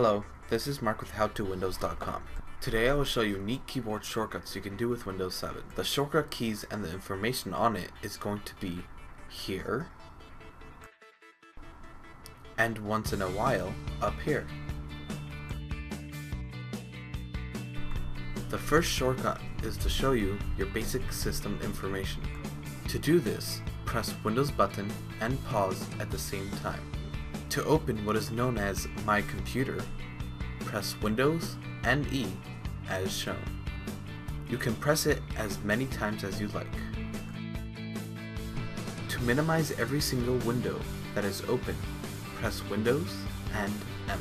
Hello, this is Mark with HowToWindows.com. Today I will show you neat keyboard shortcuts you can do with Windows 7. The shortcut keys and the information on it is going to be here, and once in a while, up here. The first shortcut is to show you your basic system information. To do this, press Windows button and pause at the same time. To open what is known as My Computer, press Windows and E as shown. You can press it as many times as you like. To minimize every single window that is open, press Windows and M.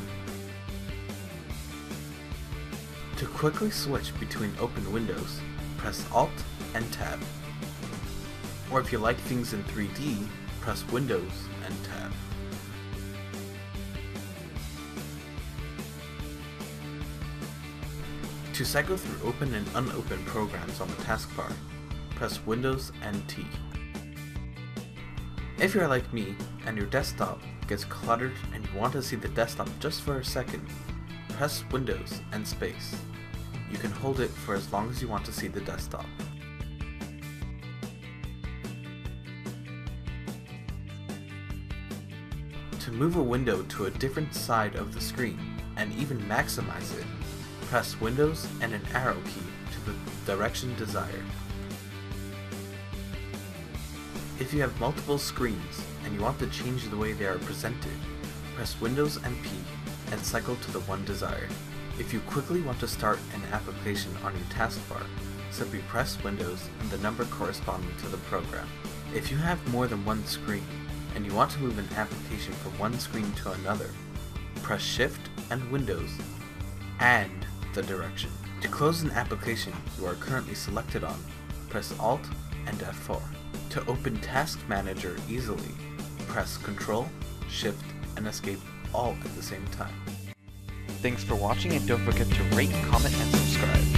To quickly switch between open windows, press Alt and Tab. Or if you like things in 3D, press Windows and Tab. To cycle through open and unopened programs on the taskbar, press Windows and T. If you're like me, and your desktop gets cluttered and you want to see the desktop just for a second, press Windows and space. You can hold it for as long as you want to see the desktop. To move a window to a different side of the screen, and even maximize it, press Windows and an arrow key to the direction desired. If you have multiple screens and you want to change the way they are presented, press Windows and P and cycle to the one desired. If you quickly want to start an application on your taskbar, simply press Windows and the number corresponding to the program. If you have more than one screen, and you want to move an application from one screen to another, press Shift and Windows and the direction. To close an application you are currently selected on, press Alt and F4. To open Task Manager easily, press Ctrl, Shift, and Escape all at the same time. Thanks for watching and don't forget to rate, comment, and subscribe.